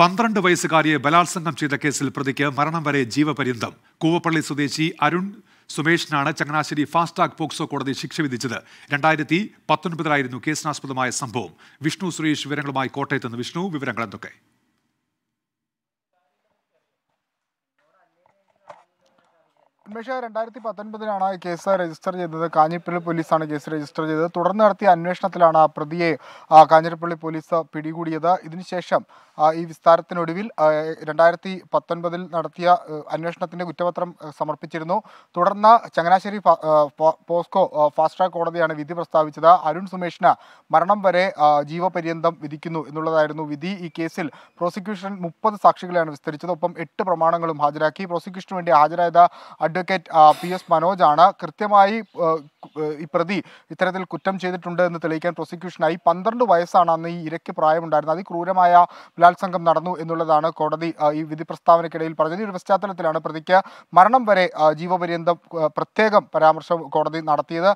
പന്ത്രണ്ട് വയസ്സുകാരിയെ ബലാത്സംഗം ചെയ്ത കേസിൽ പ്രതിക്ക് മരണം വരെ ജീവപര്യന്തം. കൂവപ്പള്ളി സ്വദേശി അരുൺ സുമേഷിനാണ് ചങ്ങനാശ്ശേരി ട്രാക്ക് പോക്സോ കോടതി ശിക്ഷ വിധിച്ചത്. രണ്ടായിരത്തി പത്തൊൻപതിലായിരുന്നു കേസിനാസ്പദമായ സംഭവം. വിഷ്ണു സുരേഷ് വിവരങ്ങളുമായി കോട്ടയത്ത് നിന്ന് വിഷ്ണു വിവരങ്ങൾ എന്തൊക്കെ? ഉന്മേഷ രണ്ടായിരത്തി പത്തൊൻപതിലാണ് കേസ് രജിസ്റ്റർ ചെയ്തത്. കാഞ്ഞിരപ്പള്ളി പോലീസാണ് കേസ് രജിസ്റ്റർ ചെയ്തത്. തുടർന്ന് നടത്തിയ അന്വേഷണത്തിലാണ് പ്രതിയെ കാഞ്ഞിരപ്പള്ളി പോലീസ് പിടികൂടിയത്. ഇതിനുശേഷം ഈ വിസ്താരത്തിനൊടുവിൽ രണ്ടായിരത്തി പത്തൊൻപതിൽ നടത്തിയ അന്വേഷണത്തിന്റെ കുറ്റപത്രം സമർപ്പിച്ചിരുന്നു. തുടർന്ന് ചങ്ങനാശ്ശേരി പോസ്കോ ഫാസ്റ്റ് ട്രാക്ക് കോടതിയാണ് വിധി പ്രസ്താവിച്ചത്. അരുൺ സുമേഷിന് മരണം വരെ ജീവപര്യന്തം വിധിക്കുന്നു എന്നുള്ളതായിരുന്നു വിധി. ഈ കേസിൽ പ്രോസിക്യൂഷൻ മുപ്പത് സാക്ഷികളെയാണ് വിസ്തരിച്ചത്. ഒപ്പം എട്ട് പ്രമാണങ്ങളും ഹാജരാക്കി. പ്രോസിക്യൂഷന് വേണ്ടി ഹാജരായത് അഡ്വക്കേറ്റ് പി എസ് മനോജാണ്. കൃത്യമായി ആ, കു- ഈ പ്രതി ഇത്തരത്തിൽ കുറ്റം ചെയ്തിട്ടുണ്ട് എന്ന് തെളിയിക്കാൻ പ്രോസിക്യൂഷനായി പന്ത്രണ്ട് വയസ്സാണ് അന്ന് ഈ ഇരയ്ക്ക് പ്രായമുണ്ടായിരുന്നത്. അതിക്രൂരമായ ബലാത്സംഗം നടന്നു എന്നുള്ളതാണ് കോടതി ഈ വിധി പ്രസ്താവനയ്ക്കിടയിൽ പറഞ്ഞത്. ഈ പശ്ചാത്തലത്തിലാണ് പ്രതിക്ക് മരണം വരെ ജീവപര്യന്തം പ്രത്യേകം പരാമർശം കോടതി നടത്തിയത്.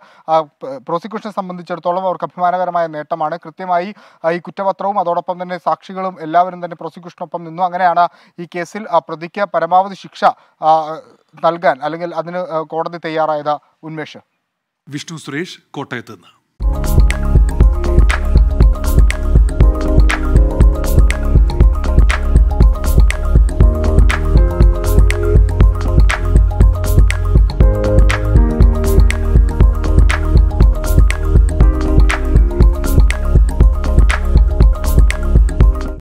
പ്രോസിക്യൂഷനെ സംബന്ധിച്ചിടത്തോളം അവർക്ക് അഭിമാനകരമായ നേട്ടമാണ്. കൃത്യമായി ഈ കുറ്റപത്രവും അതോടൊപ്പം തന്നെ സാക്ഷികളും എല്ലാവരും തന്നെ പ്രോസിക്യൂഷനൊപ്പം നിന്നു. അങ്ങനെയാണ് ഈ കേസിൽ പ്രതിക്ക് പരമാവധി ശിക്ഷ നൽകാൻ അല്ലെങ്കിൽ അതിന് കോടതി തയ്യാറായത് ഉന്മേഷ്. വിഷ്ണു സുരേഷ് കോട്ടയത്ത് നിന്ന്.